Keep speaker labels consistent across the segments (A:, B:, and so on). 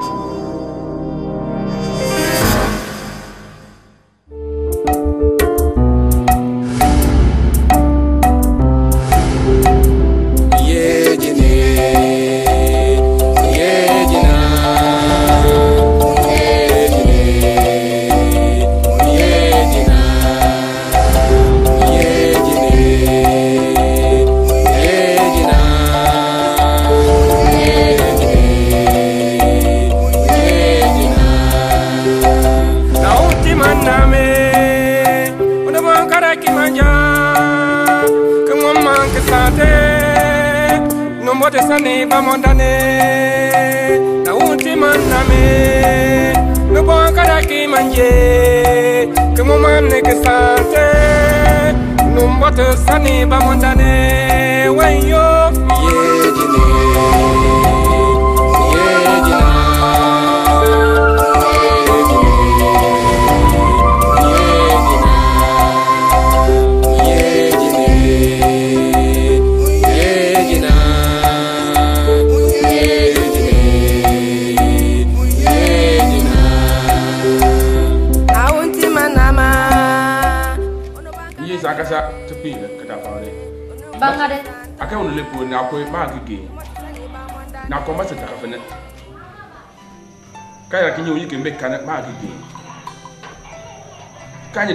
A: Thank you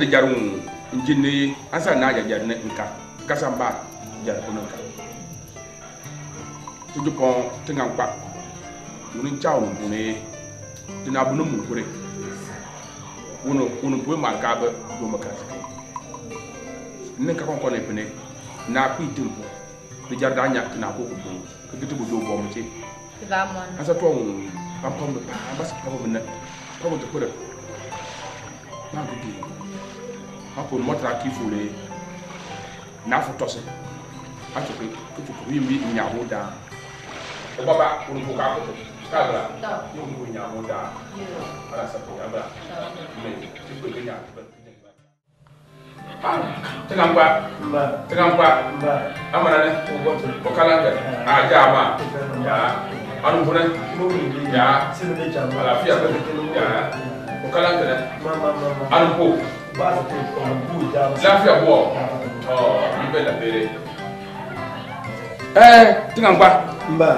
B: da jarum jinni asa na ja ya jar ne nka kasamba jar ko nka to jupo tinga kwa mun chaw mun ne dina bunu mun kure wono wono bo mal ka ba do makasa ne ka kon ko ne pene na ku timpo da jar da nyak na ko ko ko gitu do bo mu
C: mon asa
B: to mun pam ba bas ka ko ako mɔtara k'i fure n'a fɔ tɔse a tɔ ke kutuku yi mi nyaho daa o baba kuruku k'a kutu k'a bila yi mi ko nyaho daa ala sago a bila mɛ ti ko i bɛ nya tɛgɛ nkpa tɛgɛ nkpa a mana dɛ o kalan kɛ a jaama yaa anu fana yaa alafiya bɛ yaa o kalan kɛ dɛ anu ko láfíà bọ̀ ọ níbẹ̀ làbẹ̀rẹ̀. ɛɛ tiŋa n gba. n ba.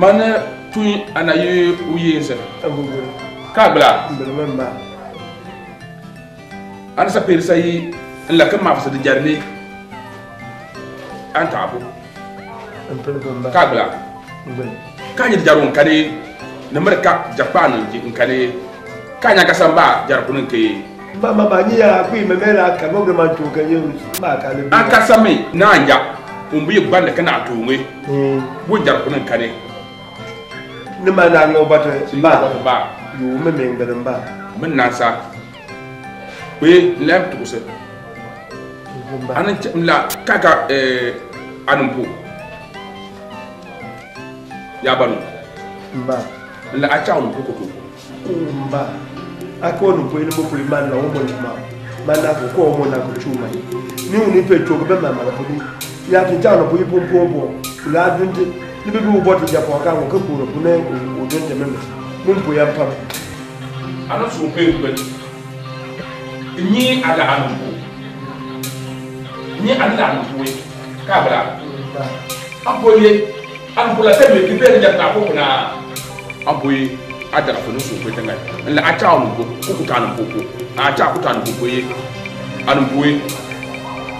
B: ma ne tun a na ye u ye n sɛ. k'a bila. n bɛlɛmɛ n perisa yi n la ka maa fasa di jari ne an t'a bɔ. k'a bila. k'a ɲɛ jari n kari ne jakpa ni n kari k'a ɲɛ kasa n ba jari ke
D: mama banyi ya akwi memela ka mabda mantuka yewu ba ka le aka
B: sami na anja umbi banda kana atungwe mm bo jar kunan kane ne ma na ngo bata ba ba yu me me ngadan ba min na sa pe lem to se anan la kaka eh anumpo ya banu ba la acha umpo ko ko
D: ba akɔnu po ne mopoli ma nɔ wo mɔli ma ma na ko kɔ wo mɔ na ko tso ma ye ni wo ni pe tso ko bɛ ma ma ko ni ya ti ta nɔ po yi pompo bɔ o la dun te ne bɛ bi wo bɔ ti dza pɔ ka wo ke ko nɔ po ne o dun tɛmɛ mɛ mo n po ya pa.
B: ana so pe n pɛ nyi ada anu po nyi ada anu po ye k'a bila a po ye anu po la sɛ mɛ k'i bɛ ne jata ko kunna a po ye adara fo ne so ko tengai la ata on go ko ko tan ko ko ata ko tan ko ko ye an buwe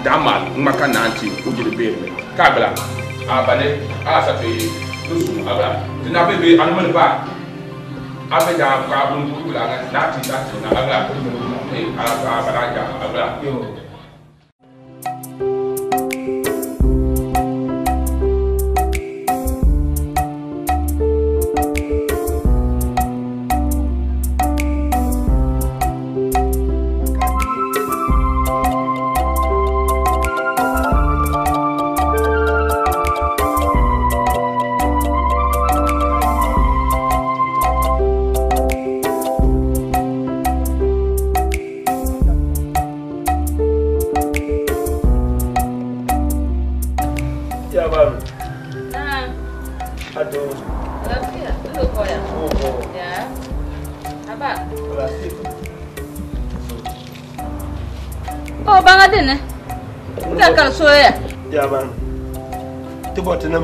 B: da mal maka nanti o jere be me ka bla a bale a sa pe no so abla dina be be an mal ba a be da ka bun ko la na ti ta na abla ko ko e a ka bala ja abla yo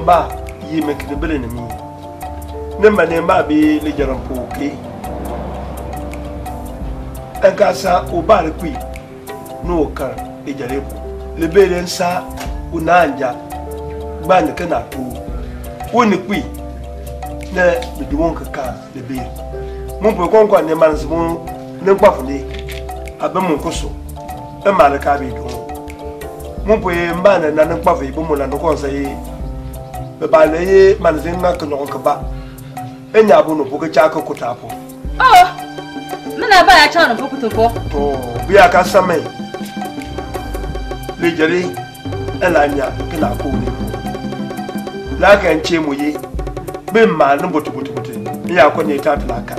D: mba yi mekini bele ni mi ne ma ne mba bi le jaran ko ke en ka sa o ba re kui no kan e jare ko le bele nsa o na anja gba ni kana to o ni kui ne le duwon ka ka le bele mo bo kon ko ne ma nsimu ne gba fun ni abemu ko so e ma le ka bi do mo bo e mba na na ne gba fe bo mo la no ko se e, bebale ye manzin na ka nɔgɔ ka ba e nya bu no poke cha ka kuta po
E: oh mana ba ya cha no poke to po to
D: biya ka same le jere e la nya ke na ko ni la ka nche mu ye be ma no botu botu botu ni ya ko ni ta ta ka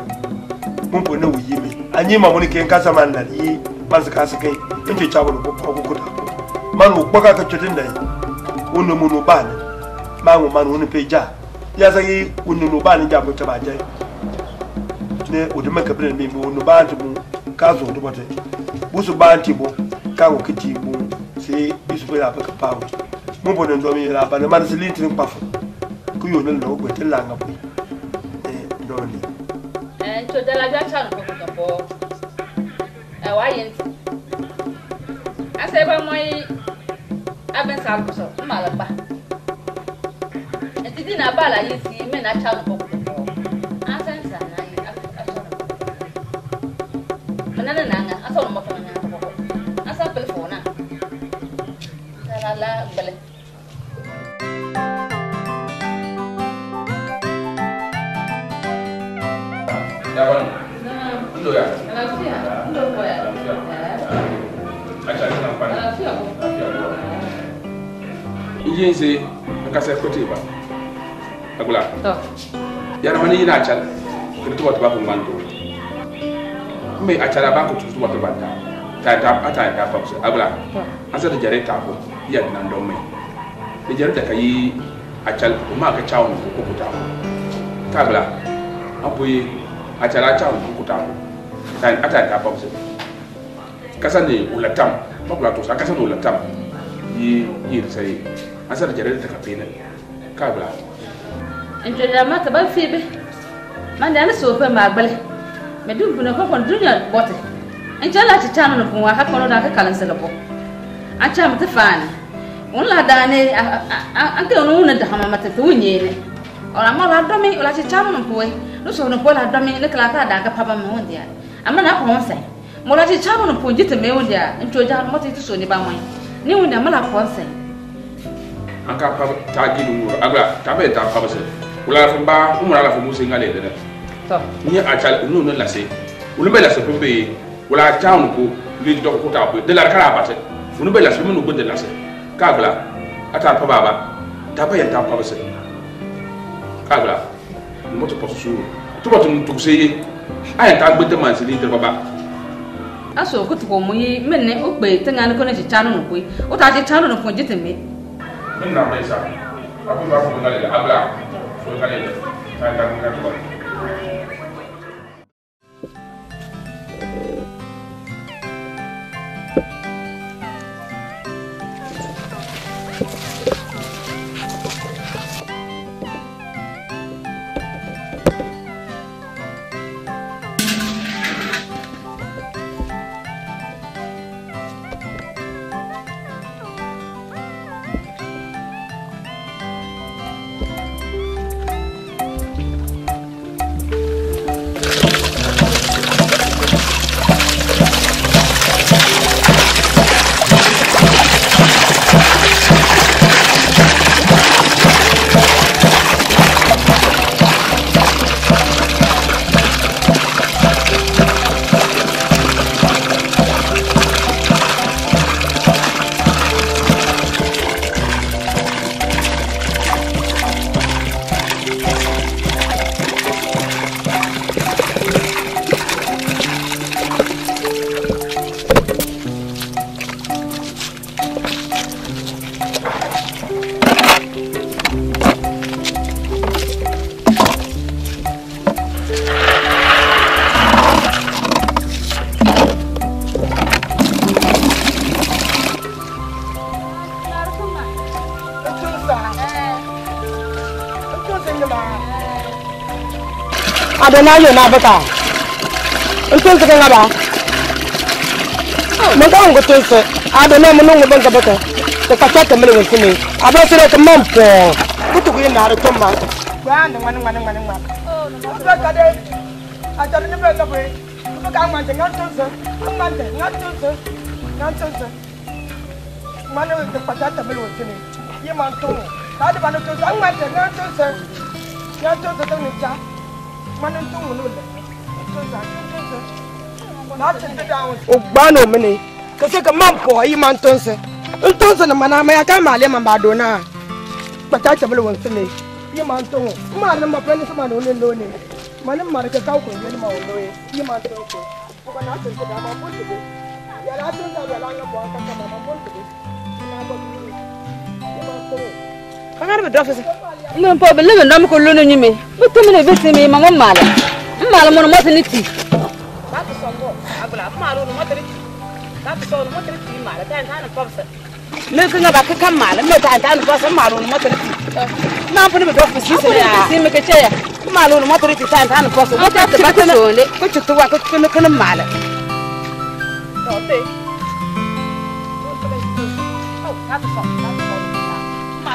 D: mun po na wuyi mi anyi ma mun ke nka sama na yi man ka su kai in ce cha bu no poke kuta man wo kwa ka ka chutin dai wannan mun ba ne maŋ man wuni pe ja yasa yi o no baa ni ja mu taba jɛ ne o de ma kabiri mi mu wuni baa ti mu ka zɔn duba tɛ wusu baa ti mu ka ko kiti mu se bisu pe la pe ka paa o mu bɔ nin dɔmi yɛlɛ a ba ne ma se litiri kpa fo ko yɔ ne lɔ o gbɛ te la ŋa bɔ ɛ dɔɔni.
E: ɛ to dalaja ca nɔfɛ ko ka bɔ ɛ wa yen ti a sɛbɛn mɔ ye a bɛ sa kosɔ n ma Izi na bala yi si me na cha no Asa nsa na yi acha no. Manana na nga asa no mofa na ko. Asa telefona. La la bale. Ya bana. Ndo ya.
B: Alafiya. Ndo ko ya. Acha kina pana. Alafiya. Alafiya. Ije nse nkasa kote ba. agula yara mani ina acal kirtu wata ba kun bantu me acal ba ku tutu wata banta ta ta ata ta fa ku agula an sa da jare ta ko ya dinan don mai da jare da kai acal ko ma ka chawo ko ko ta ta agula an boye acal a chawo ko ko ta ta ata ta fa ku kasa ne ulatam ba kula to sa kasa ne ulatam yi yi sai an da jare ta ka ka agula
E: ntwadama ka ba fie be ma nda ne so pe ma agbele me du bu na ko kon dunya bote ntia la ti tanu ko wa ka kon da ka kalan se lopo acha mu te fani la da ne an ke onu ne da ma mate tu nye ne ola ma la do mi ola ti tanu no poe no so no po la do mi ne kala ka da ka pa ba mu ndia ama na ko onse mo la ti tanu no po jite me ndia ntwaja mo ti so ni ba mo ni un da ma la ko onse
B: an ka pa tagi nu agba ta be ta pa ba se wulafɛnba n wulala fɔ muso in ka le dɛrɛ n ye a ca n'u ne lase olu bɛ lase fɛn fɛn ye wala a ca nu ko lili dɔgɔ ko t'a bɔ yen delari k'a ba tɛ olu bɛ lase minnu bɛ de lase k'a bila a t'a paba a ba daba yɛrɛ t'a paba sɛ k'a bila nin mɔtɔ pɔsɔ suuru tɔgɔ tun tuguse ye a yɛrɛ t'a gbɛdɛ mansini dɛrɛ ba.
E: aso ko tuko mu yi min ne o gbe tin an ko ne ji chanu no koi o ta ji chanu no fun jitin mi
B: min na mai sa abu ba ko na le abla 我感觉，感觉感觉。
F: nayo na bata unten se ngaba mo ga ngo tense ado na mo ngo banga bata te ka ta mele ngi ni aba sere ka mam po kutu ku na ro tomba ba ni ngani ngani ngani ngani oh no ka de a ta ni be ka be ko ka ma te ngan tense ngan te ngan tense ngan tense mana te ka ta mele ngi ni ye man to ka de ba no tense ngan te ngan tense ngan tense te ni cha ugbano mini kase ka man po yi man tonse in tonse na mana ma ya ka male man ba do na pata ta bulu won sene yi man tonwo ma na ma pele sama no len lone mani mar ka ka ko ni ma wono yi man tonse ko ba na tonse da ma bo tibu ya la tonse ya la na bo ka ka ma ma bo tibu na bo tibu yi
E: man tonwo I'm dɔfisi n bɛ pɔbi limi nɔmi ko lunu nyimi bi timi ni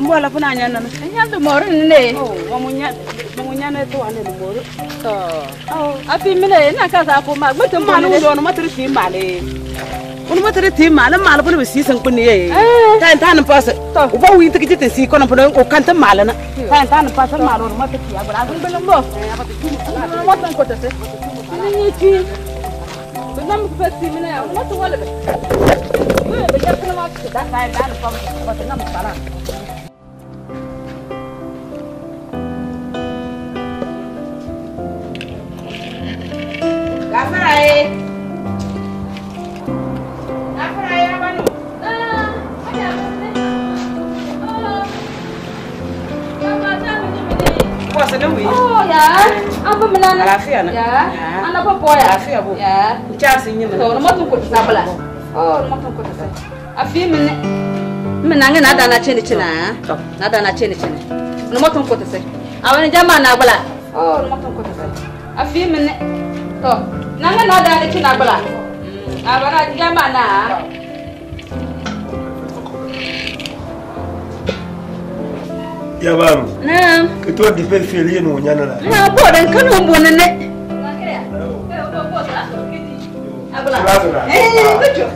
E: mbwala funanya nana nyande moro nne wamunya wamunyana to ande moro to api mile na kasa ko ma gbe ma lu do no matri ti male un matri ti male male bune bisi san kunni ye tan tan pas u ba wi tikiti te si kono pono o kanta male na tan tan pas male ro matri ti agora bun bele mbo mo tan ko te se ni ti Benam ku pasti mina ya, mo to wala be. Be be ya kuna ma da da da ko ko tan ma Tắm ở đây Tắm ở đây anh Kuwa sinawi. Oh ya. Apa menan? Alafia na. Ya. Ana apa po ya? Alafia po. Ya. Chasi nyina. So, nomor tungkol sa bala. Oh, nomor tungkol sa. Afi men menanga na dana chini china. Na dana chini china. Nomor tungkol sa. Awani jama na bala. Oh, nomor tungkol sa. Afi men to. nanga no da ni kina abara jamba na yabaru naam
D: kito di fel fel yeno nyana la na bo dan kanu mbona
E: ne abala eh bicho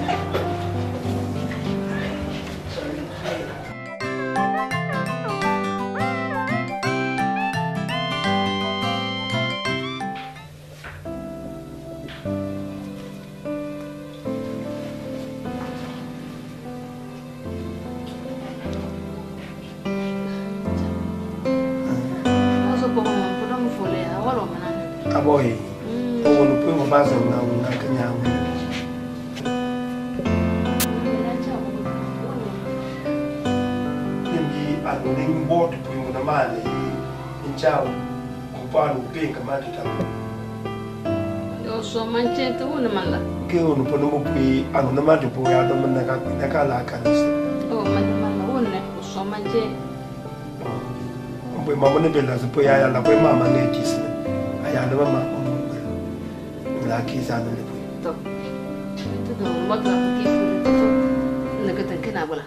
D: ke ono pono mo kwe ano na madu po ya domo na ka na ka la ka nisi
E: o madu mana wone usoma je
D: mbe mama ne bela zo po ya ya la po mama ne kisi aya no mama la kisi ano le po to
E: to do mo ba ka kisi to na ka tan kana bala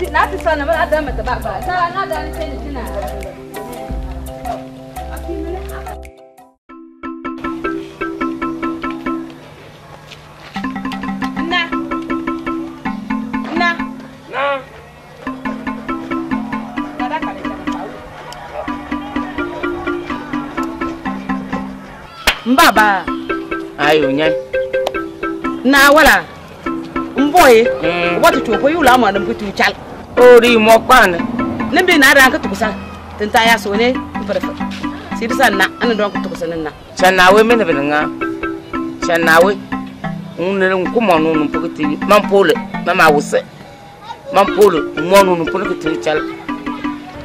E: Miji na fi sana mana da mata ba ba. Ta na da ni ni tuna. Mbaba. Ayo nyai. Na wala mboye hmm. wati to ko yula ma nan fitu chal ori mo kwana nimbe na ran ka tukusa tinta ya so ne farfa sirisa na an don ka tukusa nan na chanawe mena benga chanawe unere nkuma no no pokiti mampole mama wuse mampole mo no no pokiti chal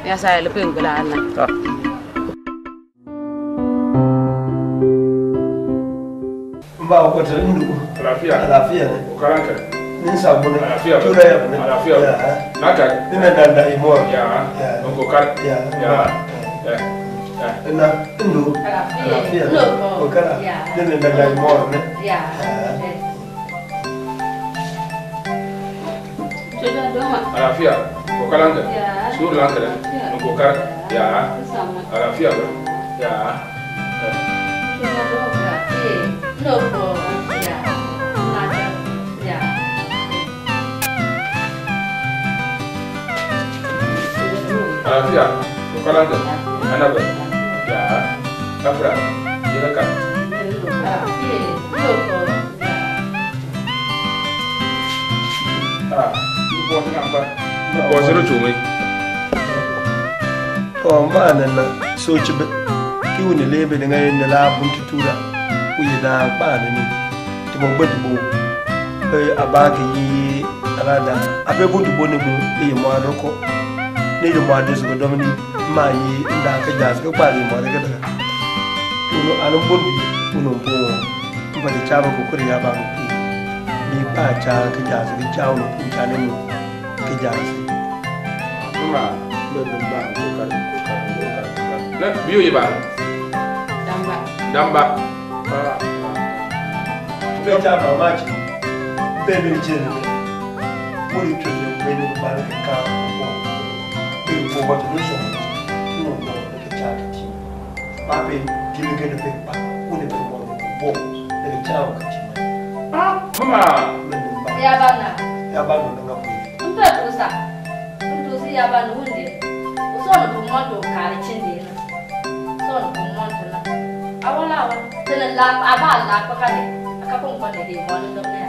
E: ya sa le pengala na
D: ba ko ta ndu lafiya lafiya ne eh? ko karanka ini sabulu tura ya bune naka ya. ini danda imor, ya, ya. ngokar ya ya ina ya. ndu oh, ini ada ina danda imo ne
C: ya alafia ngokara nga sur langre ngokar ya
B: Arafia, ya ya
C: ya. tidak, ya.
B: 아, 수야, 젓가락도 하나 더. 자, 가프라, 이거 가. 아, 이거
D: 그냥 봐. 버스로 주면. 어, 마는 나 소치 배. kiwuni lebe ni ngayon na labon tutura kuya na paano ni tibong ba tibo eh abaki yi alada abe buntu boni mo iyo mo aroko leydi mo adde soko ɗomni ma yi daka jas ko ɓaali mo reke daga uno ano bondi uno bo mbaɗe cama ko kori yaɓamo pi mi ɓa ca ke jas ke cawno pu cane mo ke jas ma ɓe ɗum ɓa
B: biyo yeɓa damba damba
D: ɓe cama maci ɓe ɓe ceeno ɓuri coño ɓeni ko ɓaali ke kawa the motivation nínú ọ̀gbọ́n ẹ̀kẹ́jà àkẹ́kẹ́ máa bẹ gẹ́gẹ́ bẹ pa ó lè bẹ wọ́n bọ̀ ẹ̀kẹ́jà àkẹ́kẹ́. mama. yaba na. yaba na ọ̀nà kò yẹ.
E: n bẹ tó sa n tó sí yaba na ó lè o sọ̀rọ̀ tó mọ́ tó kàrí tí lè na sọ̀rọ̀ tó mọ́ tó na àwọn làwọn tẹ̀lé la a b'a la pàkàlẹ̀ a ka kó nǹkan lè dè wọ́n ní dọ́gba yà.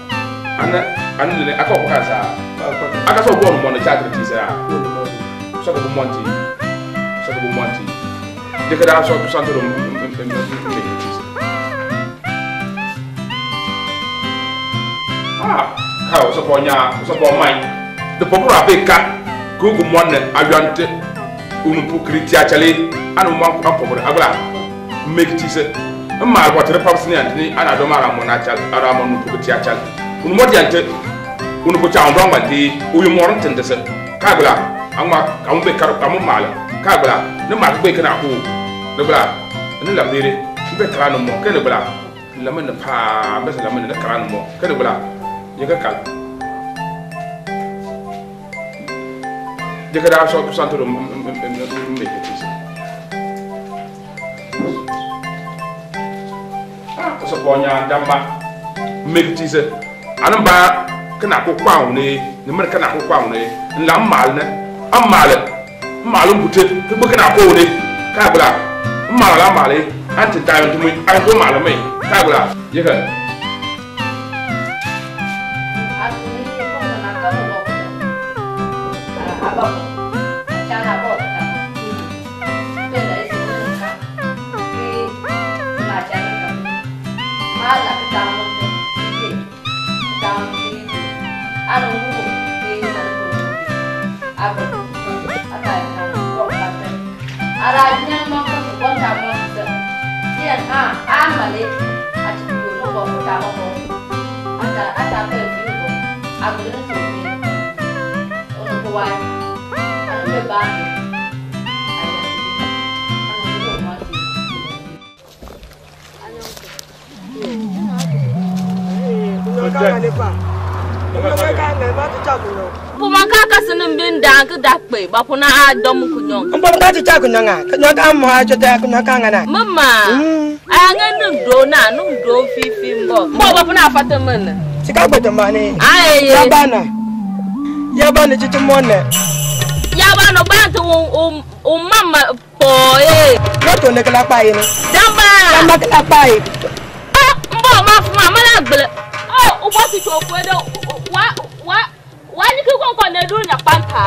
B: ana ana lele aka ọkọ kansa aka sọ bọọlụ mọnọ chaatiri ti sẹ sọtọ bọ mọnti sọtọ bọ mọnti dika daa sọ santo dọ mpẹmpẹmpẹ ti sẹ aa kaa ọsọ bọ nyaa ọsọ bọ man de pọpọrọ abe ka gogo mọnọ awante onupu kiri ti akyale ana ọmọ akọpọrọ agbala mmeki ti sẹ mmaa agbọtiri papsi ni adini ana adọm ara mọ n'akyale ara mọ nupu ti akyale un mo diante un ko chaam ronga di u yu moron tende se ka bla amma am be kar am mala ka bla ne ma be kana ko ne bla ne la dire be kana mo ke ne bla la men pa be la men ne kana mo ke ne bla ye ka kal de ka da so santo do me ke tisi ah ko so bonya damba mekitise anan kana ko kwawo ni mar kana ko kwawo la mal am mal malum butet ke bu kana ko ne ka bla mal male an tayo tumi an ko malame ka bla yeka
E: agudelo fúnmi ọdún tó wáyé ẹgbẹ báàgì Puma ka kasinin bin da ka dakpe ba kuna a domu kunyong. Mpa mpa ti ta kunyong a, kunyong ka mo a chota kunyong ka ngana. Mama, a nga nung do na nung do fifi mbo. Mbo ba kuna fata mana. Sika gbẹ̀dẹ̀ ma ni. Aye. Yabana. Yabana titi mọ́nẹ̀. Yabana bantu o mama pọ̀ ee. Lọ́tò ní kí lápá yìí ni. Jamba. Jamba kí lápá yìí. Ah, Ọ n bọ̀ ma fún ma, a mana gbẹlẹ. Ọ o oh, bọ́ ti tó fún ẹdẹ wa wa wa ni kí kọ̀ọ̀kan ní ẹdun ní pàǹtà.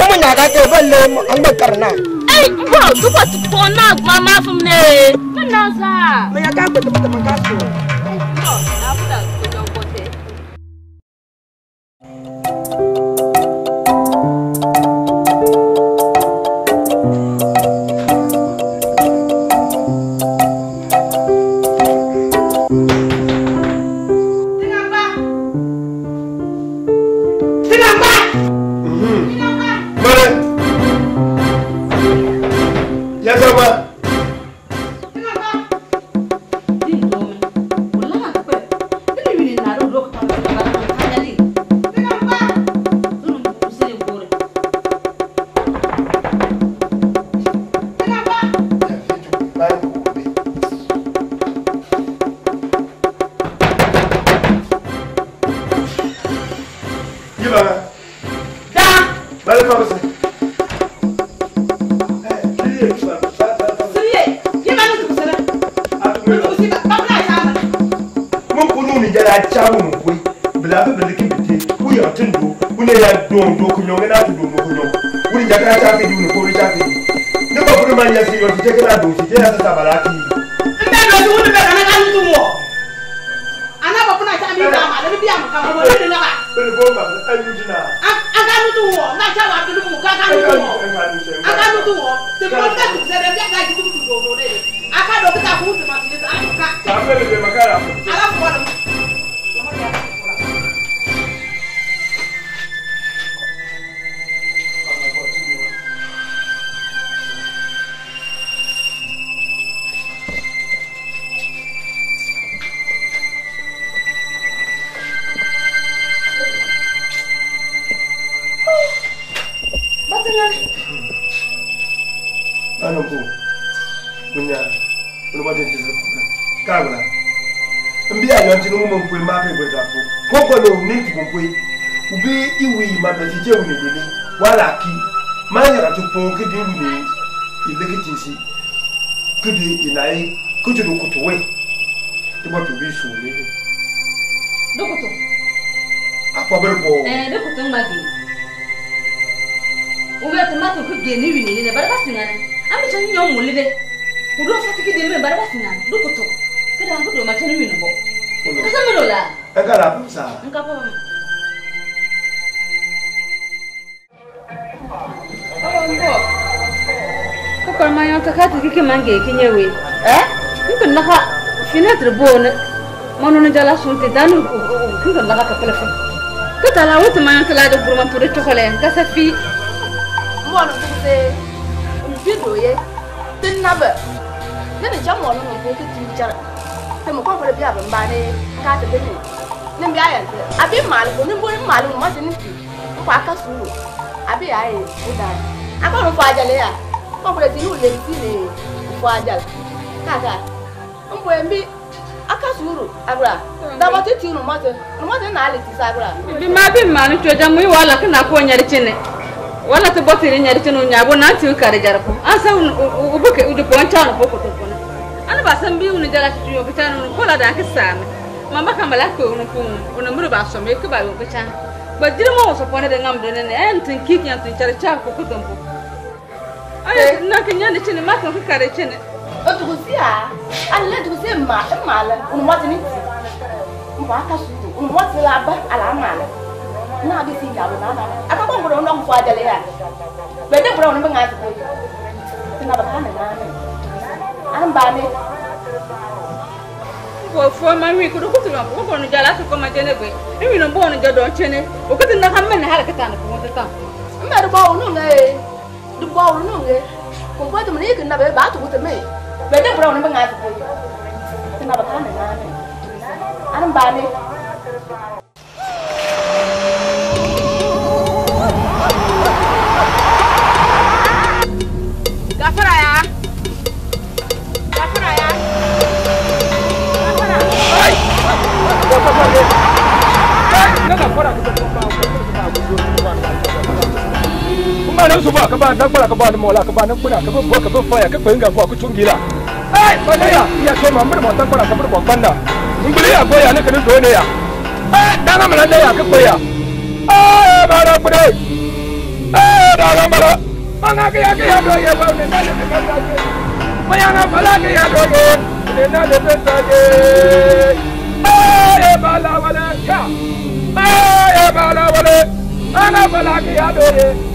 E: Ọmọ nyàgá kẹ́ ẹ bá lé ọgbẹ́ kẹrin náà. Ee n bọ̀ dúpọ̀ ti fọ́ náà ma ma fún mi. Mẹ́nà sá. Mẹ́yà ká gbẹ̀dẹ̀ bàtà ma ká sùn.
D: kira doshi je ya ta baraki in
E: da doshi wani bai kana kan tumo ana ka ka ka mutu wo ya ala ko da
D: kwe ubi iwe imama fije unelele wala ki manya kati pon kidi wini ileke tinsi kidi inaye kujo lukuto we tiba tubi su unele lukuto apa berbo eh
E: lukuto ngadi ubi atomato kudi ni wini ne baraba sinana ami chani nyomu lebe ulo fati kidi ne baraba sinana lukuto kada angu do machani wini bo
D: Kasa melo la. Enggak lah, Pak.
E: Enggak apa-apa. Kukar ma yon taka tu kiki mange kinye we. Eh? Kinko naka fina tribo na manu na jala sunti danu kinko naka kapele fe. Kuta tota la wote ma yon tala de burma pure chokole. Kasa fi. Mwano kute mbido ye. Tin nabe. Nene jamu wano mbo kiti mchara. Temo kwa kule biya bambane kata bini. Nimbi ayansi. Abi malu. Nimbo ni malu mwase nisi. Kwa akasuru. Abi ayansi. Udani akọrun fọ ajale ya kọkùnrin ti yóò lè ti lè fọ ajale kàkà ń bọ ẹmí aka sùúrù agbára dàbọ títí rùmọtì rùmọtì náà lè ti sa agbára. bí máa bí màá ní tsojà mú ìwà làkì náà kó nyẹrì tsi ni wala ti bọtì rí nyẹrì tsi ni nyàgbó náà ti kàrí jàrá kó ansa u bẹ kẹ u jùpọ̀ ń càwọn fọkò tó kọ́nà ana ba san bi wuni jala tuyo kì càwọn wuni kọ́la dàn kì sàmì màmá kan bala kò wuni kò wuni wuni múri b'a sọmi kì b'a yọ kì càwọn gbàdúrà mọ̀ wọ́n sọ pọ́nẹ́ dẹ̀ ŋà mi dọ́nẹ́ ẹ̀ ń tún kí kìyàn tún càrí càwọn fọkò tó kọ́nà. Ayo na kan yana cin ma kan fuka da cin. O tu kusia. Alle tu kusia ma ma la. Un wa tin ti. Un wa ka su tu. Un wa ti la ba ala ma la. Na bi si ya lo na na. Aka ko ngoro ndong kwa jale ya. Be de ngoro ndong ngai ko. Tina ba ka na na. An ba ne. Ko fo ma mi ko ko tu ma ko ko no jala su ko ma jene gbe. Imi no bo no jado chene. O ko tin na ka men ha ka tan ko mo ta. Mbe do ba o no ngai. di bɔ olu nunge kunfɔ tɛmɛ n'i kiri mình bɛ cái tugu về bɛ tụi bɔra o ne bɛ ŋa tugu ye na bɛ taa ne naani ani baani. gafara ya gafara ya gafara. ayi
G: ne ka fɔra ko ko ko ko ko ko ko ko ko ma nan su ba ka ba nan kula ka ba mola ka ba nan kuna ka ba ka ba faya ka koyin ga ko ku tungila ai balaya ya so ma mun ma ta kula ka mun ko kanna mun bule ya goya ne kan do ne ya ai dan ma nan da ya ka koya ai ba ra kudai ai da ga mara mana ka ya ka ya do ya ba ne da ka ka bayana fala ka ya do ne ne na da ta ta ke ai ba la wala ya ai ba la wala ana fala ka ya do ne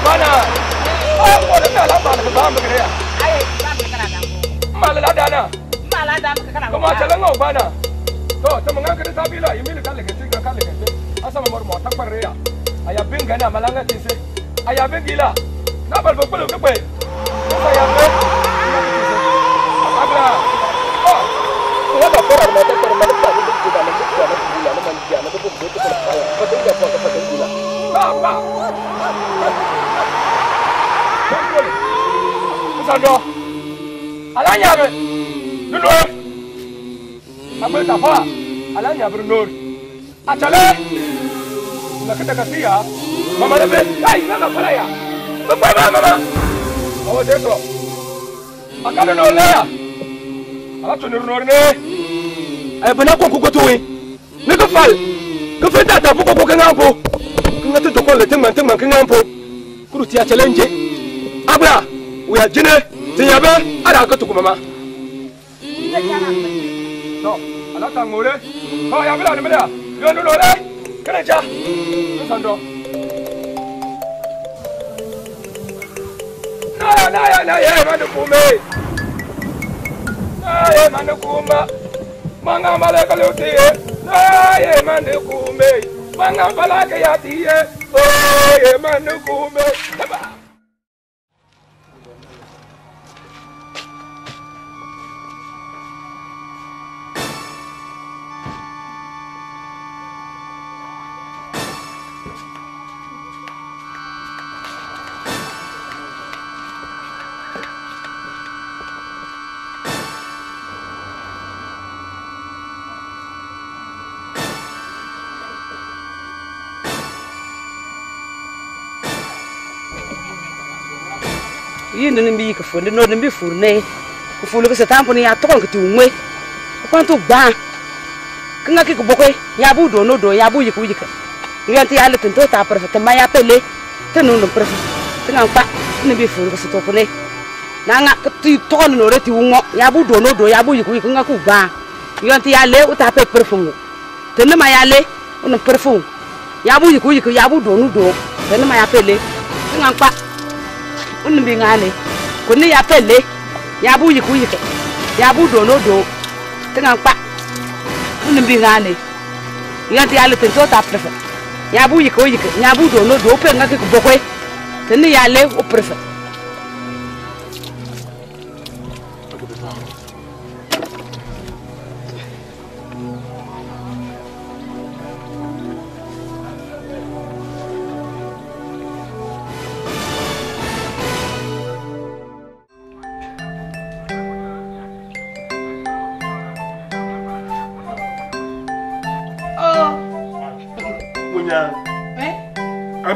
G: Mana? an ko da mana la ba ka ba mu kare ai ba na mala da mu kana kuma ta mana? bana to ta mun ga ta bila yi mil kalle ke ka kalle ke asa mar na malanga ti se aya bin na bal ba kulo ke pe ko sa ya pe abla ko ko ba ko ma ta ko ma ta ni ku da ni ku da ni ku da ni sọdọ alanyaabe nunoori agbe tafa alanyaabe nunoori atale lakita kasiya mama lebe ayi bẹ ka fara ya bẹ mama ọwọ de sọrọ akadu na ọlẹ ya ala tuni nunoori ne. ẹ bana ko koko ne ko fal ko fẹn t'a ta fo ko ko kẹ n kan fo ko n ka to jọ ko a cẹlẹ n abra wuya jine tinyabe ada ka tuku mama to ala ta ngore ho ya bra ne bra yo no lore kene ja sando na na ya na ya ma kume na ya ma kuma manga mala ka lo tie
A: na oh, ya
G: ma kume manga mala ka ya tie o ya ma kume
E: kifundi no nimbi furne kufundu kese tampo ni atokon kiti umwe kwantu gba kinga ki kubokwe ya bu do no do ya bu yiku yika ngianti ya letin to ta perfe tama ya pele tenu no perfe tinga pa nimbi furu kese tokone nanga kiti tokon no reti ungo ya bu do no do ya bu yiku yika nga ku gba ngianti ya le uta pe perfumu tenu ma ya le un perfumu ya bu yiku yika ya bu do no do tenu ma ya pele tinga pa un nimbi kuni ya pele ya bu yiku yika ya bu do no do tinga pa ni bi ngane ya ti ale tin to ta ya bu yiku yika ya bu do no do pe ngaki ku bokwe tin ya le o prefe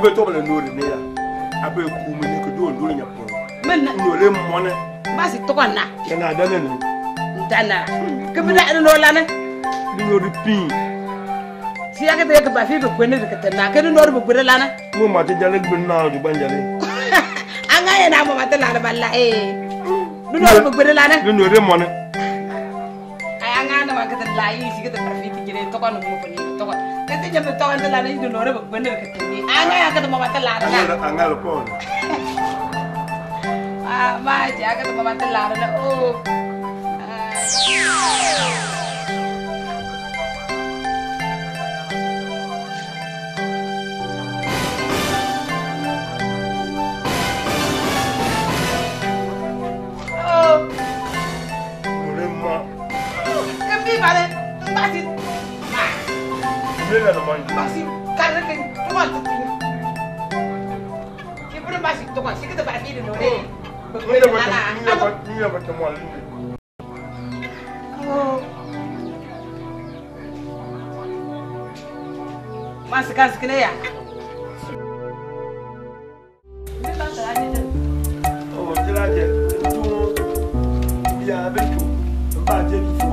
D: abe to bele nori ne ya Aku ku me ne ko do nori nya po men na no le mo ne
E: ba si to na
D: ke na da ne ni
E: dana ke bi da e no la ne di no di pin si ya ke te ya ke ba fi ko ne ke te na ke no ri bu re la na mo ma te jale gbe na ju ban jale anga ye na mo ma te la na balla eh du no bu re la ne du no mo ne ay anga na ma ke te la yi e. si ke te perfect gire to ko no mo ko ni to ko kete jabe tawan tala na idu lore bak bende kete ni anga ya kete mama tala na anga anga lo kon Oh. Oh. ja kete oh balik, masih
D: Jibril na naman. Basi,
E: karnakin, tuwan to pin. Jibril basi, tuwan, sige da ba ni no ne. Ni na ba, ni
D: na ba, ni na ba tuwan.
E: Masu kansu kine ya.
D: Oh, jira je, tuwo, biya abin tuwo, ba je tuwo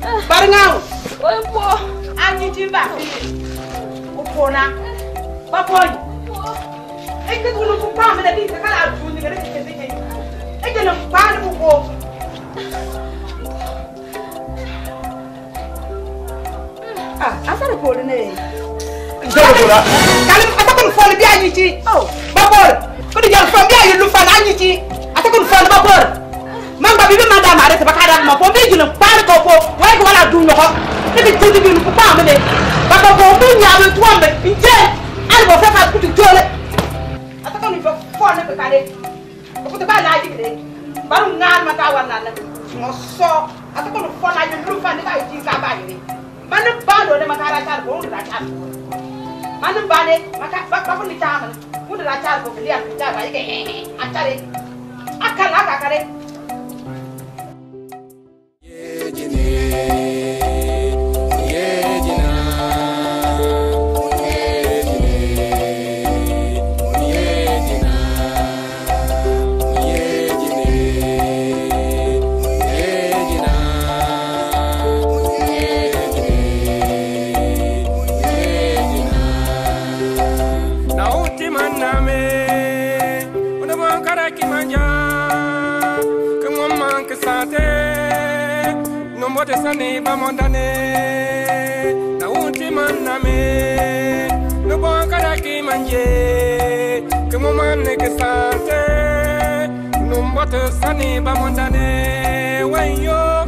E: Bar ngaw. Oy po. Anyi ci ba. O po na. Ba po. E ke tu no pa me da di ka la tu ni ga ke ke ke. E ke no pa ni ko. Ah, asare ko ne. Ndoro ko la. Kalim atakon fo bi anyi ci. Oh, ba po. Ko di jal fo bi ayi lu fa anyi ci. Atakon fo ba po. Mamba bi bi madama arete ba ka da ma po bi junum togo wai ko wala dun noho ne bi tudi bi ku pa mene ba ko ko bu nya be tuwa be nje al bo fe ka ku ti tole ata ko ni fo fo ne be kale ko te ba la ji de baru ngal ma ta wanna na mo so ata ko fo na ji lu fa ne ka ji ka ba ni man ba do ne ma ka ra ta ko ra ta man ba ne ma ka ba ko ni ta ma ku ra ta ko ni ya ta ba ye ke a ta re akala ka ka re
A: nane bamondane na unti maname no ki manje ke mo ke sante sani bamondane wayo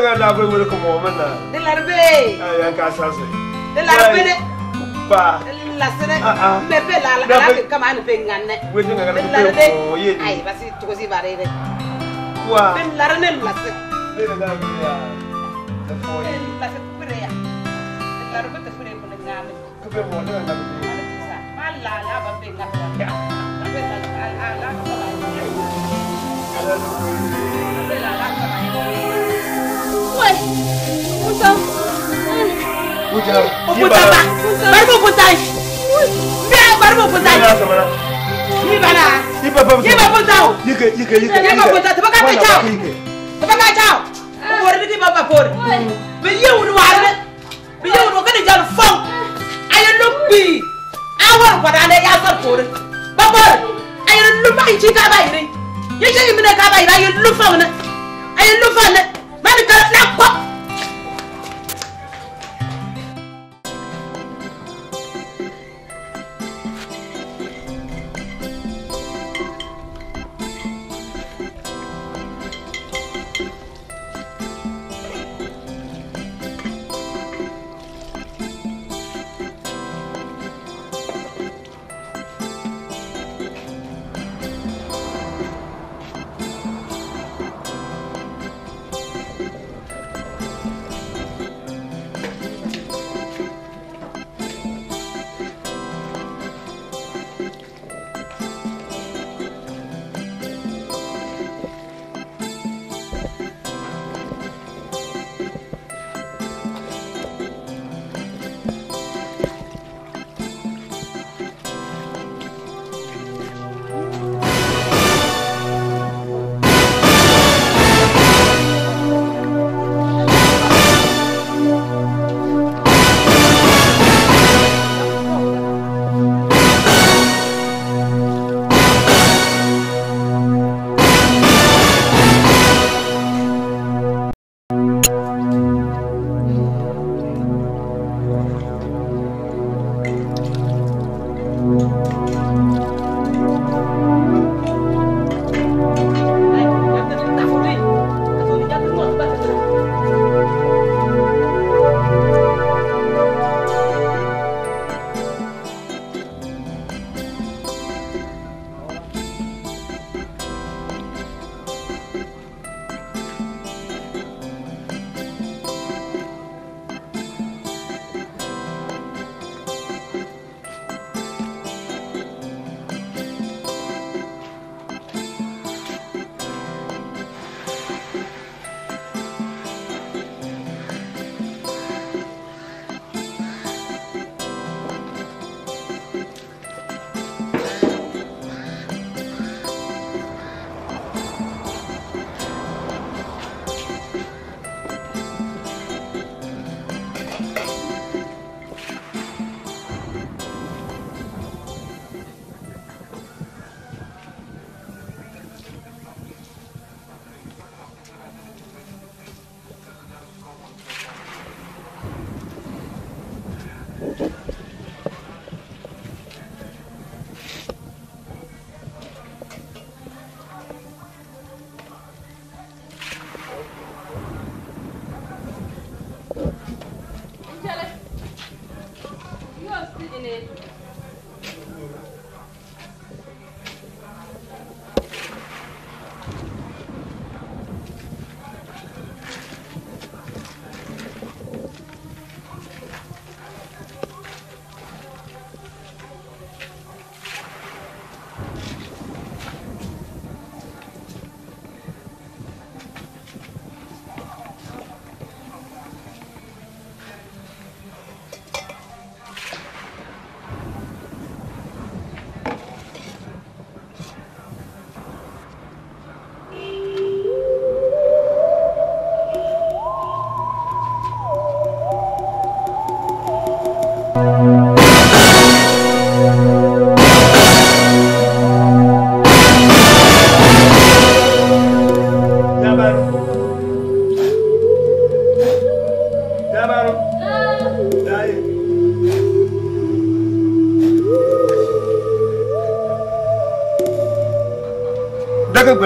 D: ne ka lafiya wele ko mɔgɔ ma na. ne laribe. ayi an k'a san sɔrɔ. ne laribe dɛ. ba.
E: lasɛnɛ. n bɛ bɛɛ la ala de kama hali bɛ ŋan dɛ. wele ne ka lafiya bɛɛ mɔgɔ ye de. ayi basi cogo si b'a la dɛ. wa. bɛ lara ne lasɛ. ne
D: yɛrɛ ka wele ya.
E: ne fɔ ye. ne lasɛ kufere ya. ne laribe tɛ fere kɔnɔ ŋan dɛ. kufere mɔgɔ ne ka lafiya. ma la ala ba bɛ ŋan dɛ. a bɛ la ala ka ba la. Thank you. òkúta barimu òkúta bí a barimu òkúta ní bala ní babuta o ní babuta tẹ bá ká tẹ ca o tẹ bá ká ca o o bori ni ni ma ba bori bi yi wuli waale bi yi wuli o ka ni jalu fɔn a ye lu gbi a wari kɔni ale y'a sɔrɔ kori ba bori a ye lu ba yi ci k'a ba yiri yi ci yi minɛ k'a ba yiri a ye lu fɔn ne a ye lu fɔn ne mɛ ni kala n'a kɔ.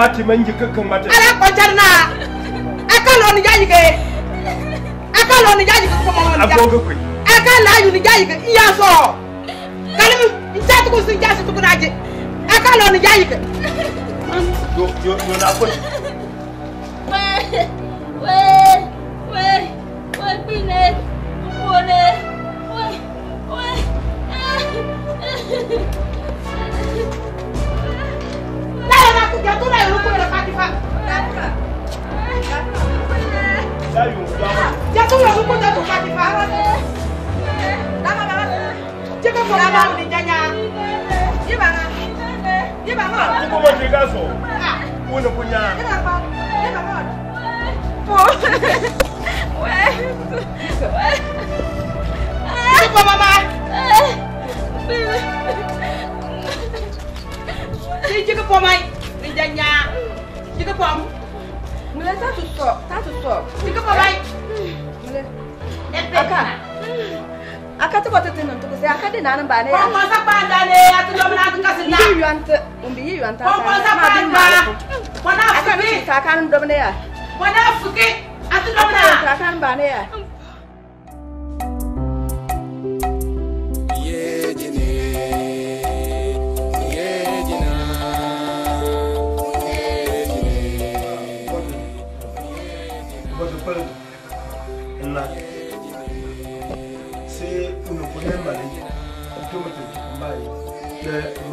E: mati mangi kakkan mata ala kwatar na akalo ni jayi ke akalo ni jayi ke kuma wani agogo kai akala ayu ni jayi ke iya so kalim ta tuku sun jasi tuku naje akalo ni jayi ke yo yo yo na kwatar
D: jẹ́
E: kó wẹ̀
C: kókó
D: tẹ̀kọ̀ pàdé fàárọ̀
E: ní. dábàá jẹ́ kó kóra bá òní jẹ́nyà. yíba ŋa yíba ŋa. ní kò wọ́n ti ká sọ kó ní kó nyà. yíba ŋa yíba ŋa. fo wẹ́ wẹ́. kò bàbá. Jadi jika pomai, rinjanya, jika pom, Let's start to talk. Start to talk. Pick up my right. Aka. Aka to what thing to say aka de nan ba ne. Kon kon sa pa da ne ati do na ka sin na. Yi yu anta, umbi yi yu anta. Kon kon sa pa da. Wona fuki. Aka ni do ne ya. Wona fuki. Ati do na. Aka ni ba ne ya.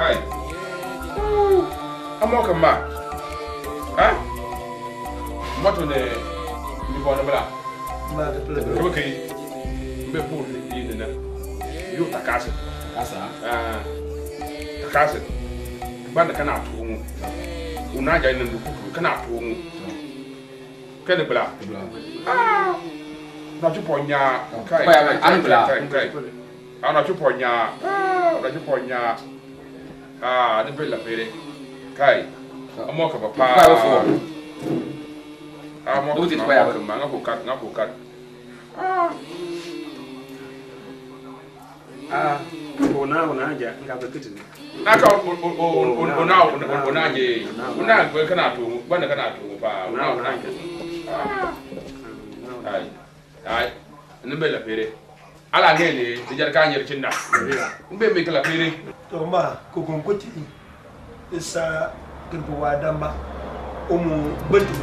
B: Hi. Ooh, I'm welcome back. Huh? What on the you born about? Okay. Be poor in the ah. You Takasa. Oh. Oh, Takasa. Ah. Takasa. Banda kana tumu. Unaja ina nduku kana tumu. Kana bla. Ah. Na chuponya. Kai. Ana bla. Kai. Ana chuponya. Ah, na chuponya. Ah, ni bella fere. Kai. Amo ka papa. Kai wo. Amo. Uti pa ya ka manga ko kat, ngako kat.
D: Ah. Ah, ona ona ja
B: ngaba kitin. Naka ona ona ona je. Ona gbe kana to, bana kana to pa. Ona ona ja. Ai. Ai. Ni bella fere. ala ngele te jar ka nyer cinda
D: mbe mbe kala pere to ma ko kon ko ti isa kirbu wa damba umu bantu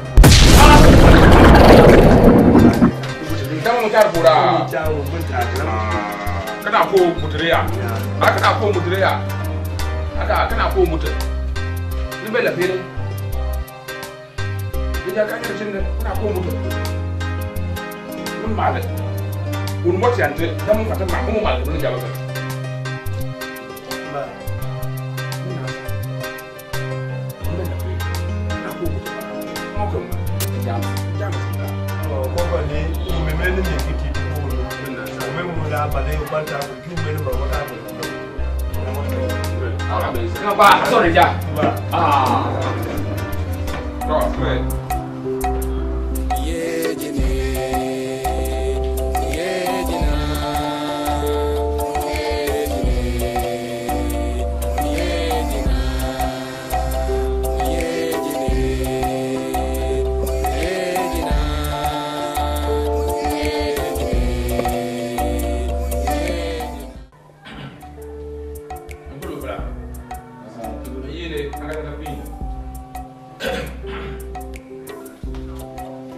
D: dama mu tar
B: bura ah, kana ko mutreya ba ah, kana ko mutreya aka kana ko mutre ni bela pere te jar ka nyer cinda kana ko mutre mun ma da un moti ante damu kata ma mu ma lu jawa ka
D: ba ko ko jam jam ba le ba ta ku ju me
B: Ah, sorry, ja. Ah. Right, right.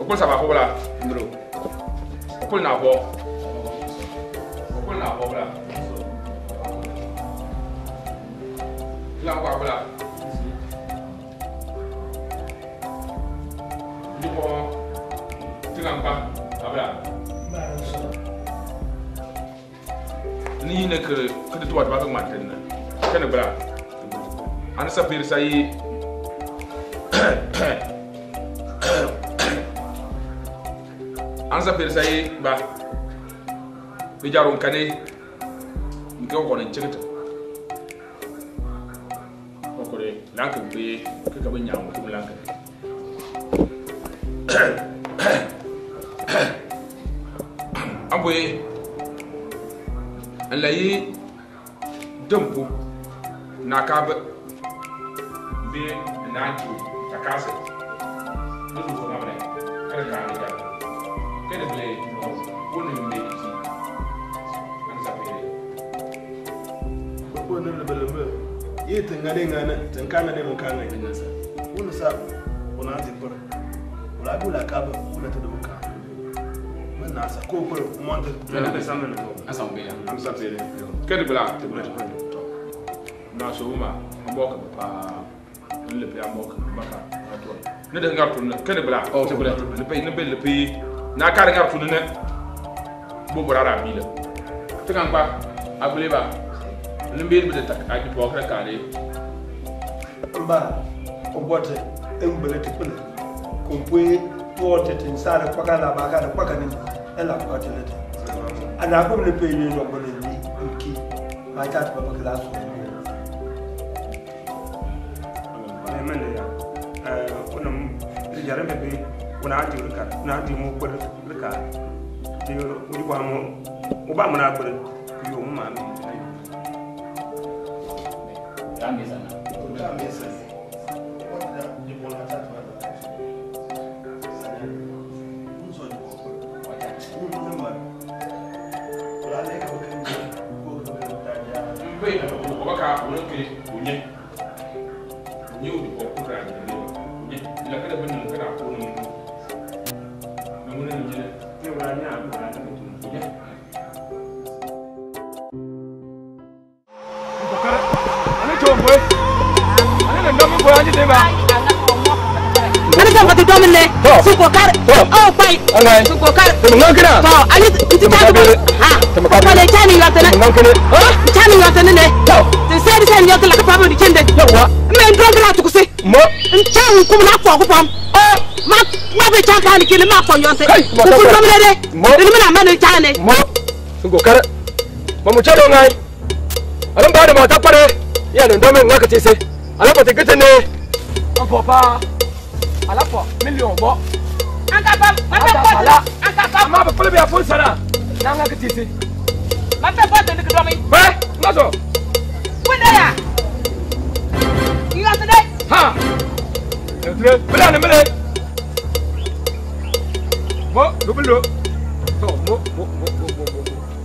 B: okpol sama akpọ bụla ndụrụ okpol na abụọ okpol na abụọ bụla na akwa bụla ndụkọ tila mkpa abụla n'ihi na kere kere tụwa tụwa ka mmadụ na kene bụla anisa pere sa yi ansa perisa ye ba bi jaron kane nke kɔni cɛgɛ ta o kɔni lankan bɛ ye kɛ ka bɛ ɲaamu kɛ bɛ lankan an bɛ an layi dɛmpo n'a k'a bɛ bɛ n'a to a k'a sɛbɛn
D: ngade ngana tenkana de mukanga ina sa uno sa una ne ula pas. kaba ne to pas. On ne ko pas.
C: ne
A: pas. ne
B: te ne pas. so ne pa le ne amboka pas. ato ne pas. ngar ne kede pas. ça ne le On ne be le na On ngar tunne limbir bi de tak aji bok rek kali
D: ba o bote en bele ti pele ko pwe bote tin sare kwaka la ba ka da kwaka ni ela ko ti le ana ko le pe ni no bole ni ki ma ta ta ba kala so ne mele ya eh ona jare me bi ona ati rika na ati mo ko rika ti o di ko mo o ba mo na ko taa mesa na.
B: o
E: kokar au pai ku kokar ngokina to ani ti ta ko ha ko le tani yata na ngokina tani yata ne to sai sai yata la ka fa bi kende yawa me ndongala tukuse mo nchan ku na ko de ni mina ma ne
G: chan ne mo su kokar ma mu chado ngai alam ba da mata pare ya no ndome bam mata bot aka ka ma ba ya ha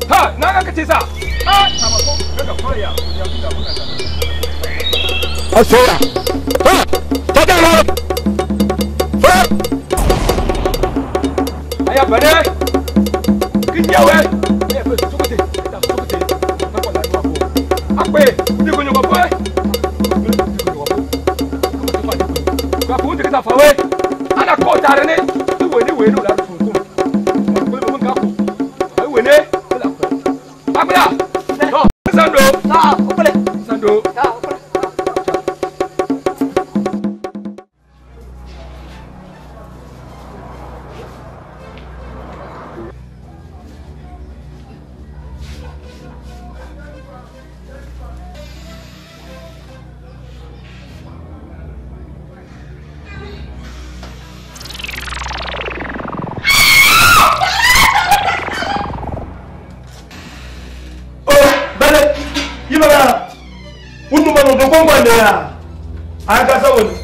G: Ha, Ah, sama ya
D: bangon ya an saboda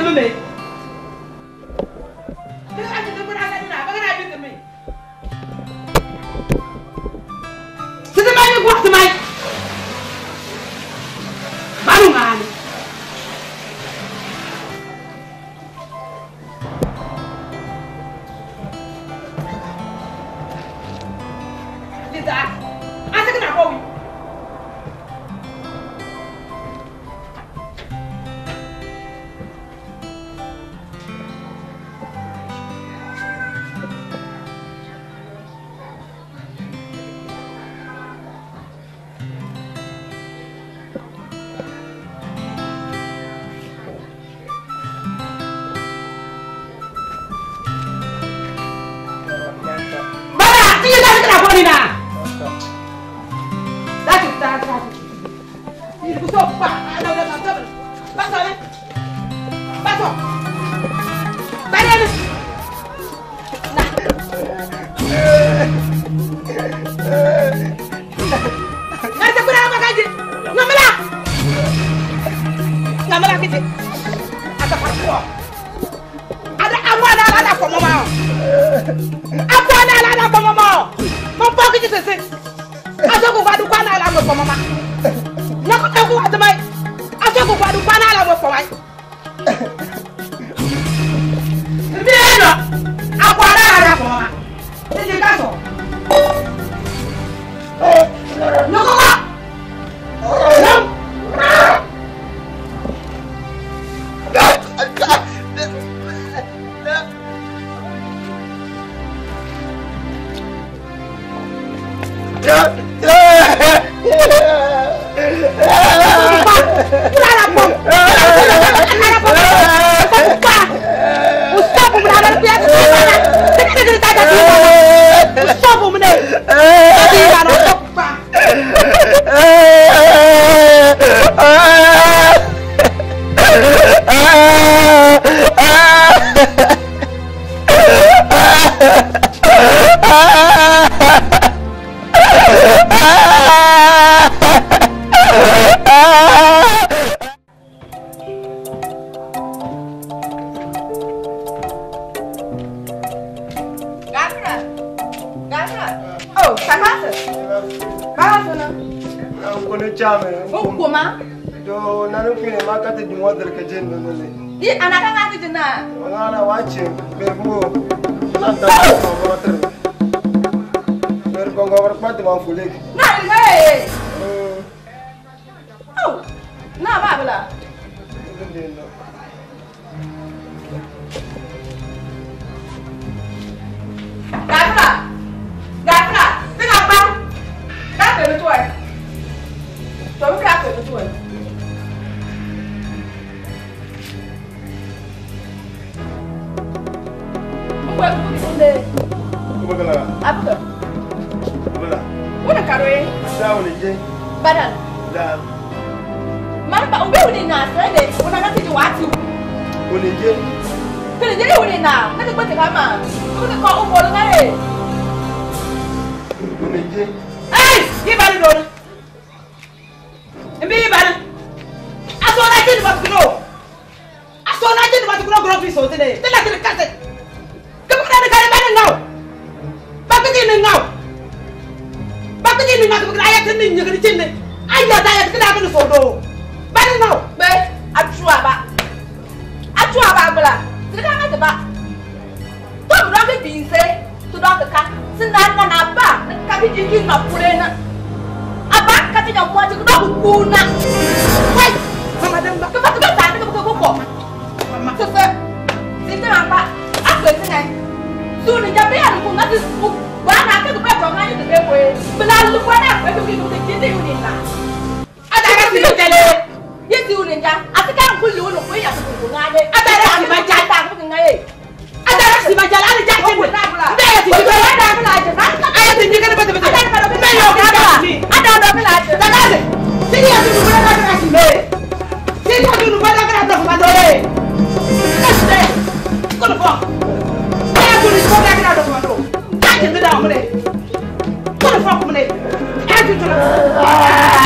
F: 那么没？
C: Stop
E: him now! Stop him now!
D: model ka jin nan ne
E: di ana ka ka jin na ana
D: wace me mo nan da motor mer ko ngor pat ma fulek
E: na ni ki na kule na aba kati na mwaji ko ku kuna wai mama dem ba ko ba ba ta ko ko ko mama so so si te mama a ko ti nai su ni ja be an ko na ti su ba na ka ko ba ko na ni te be ko e bla lu ko na ko ko ko ti ti ni na ada ka ti Ada tele ye ti u ni ja ati ka ko lu lu ko ya ko ko ngale ada ra ni ba ja ta ko ngale ada ra si ba ja ala ja ti ni na bla ada ya ti ko na bla ja na ada ti ni ka ba ta ba yóò ká bá ada ọdọ mi la dakale sini yóò dunu bọlá dakale la sùn lóye sini yóò dunu bọlá dakale la dọkọ ma lóye kẹsì tẹ kọlu bọ ẹyà dunu sọ bọlá dakale la dọkọ ma lọ káyọ̀ mi dà ọmọdé kọlu fọ ọkùnrin ẹyà dunu tọlọ.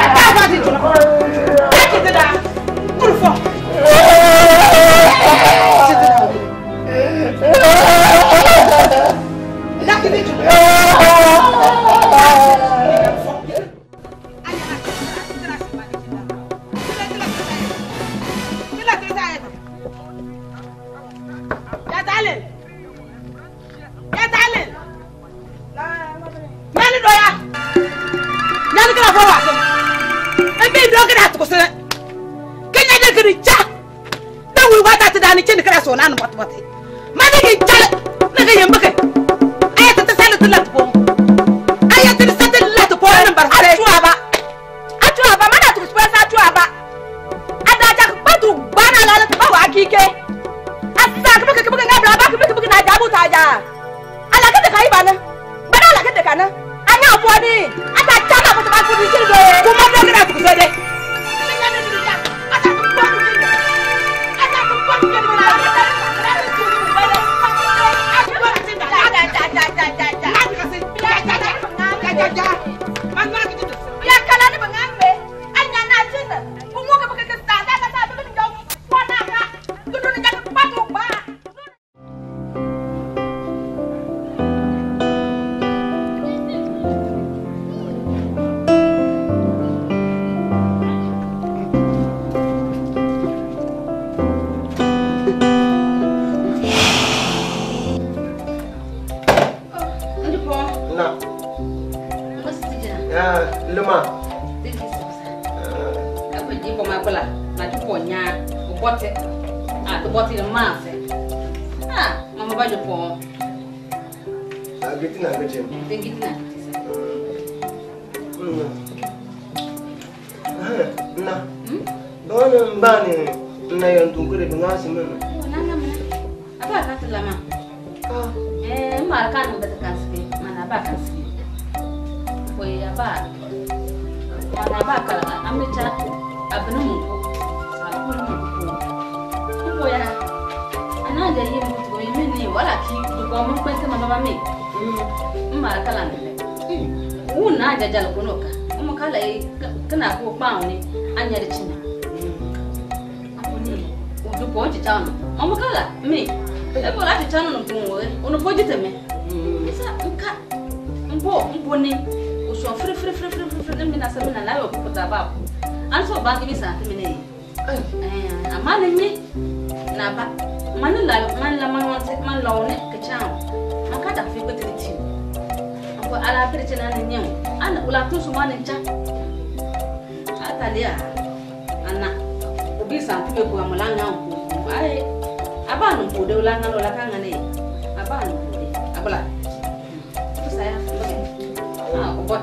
E: buồn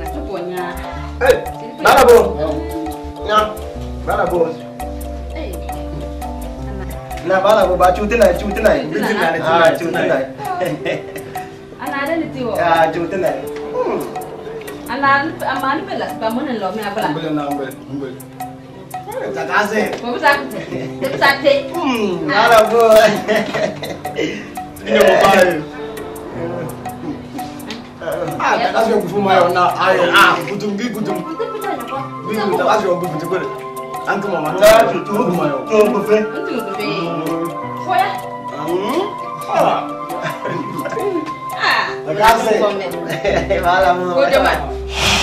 E: Là chút buồn nhà Ê, đó là buồn ừ.
D: Nha, đó là buồn Nè, đó là buồn, bà chú thế này, chú thế này à, Chú thế này, chú thế này
E: Anh ai đây là chú À, chú thế này anh anh Ana, amani pela, pamoja na lomea pela. Mbele
D: na mbele, mbele.
E: Mtakase. Mtakase. Mtakase. Hmm, ala boy.
D: Ndio mbaya. 아, 나가시면 무슨 말이야, 나. 아유, 아, 구둥, 기 구둥. 미국 나가시면 뭐 무슨 거래. 안 그만 맞아. 저 무슨 말이야. 저 무슨?
E: 무슨 무슨? 뭐야? 응? 아. 아. 나가세. 말아 뭐. 고정만.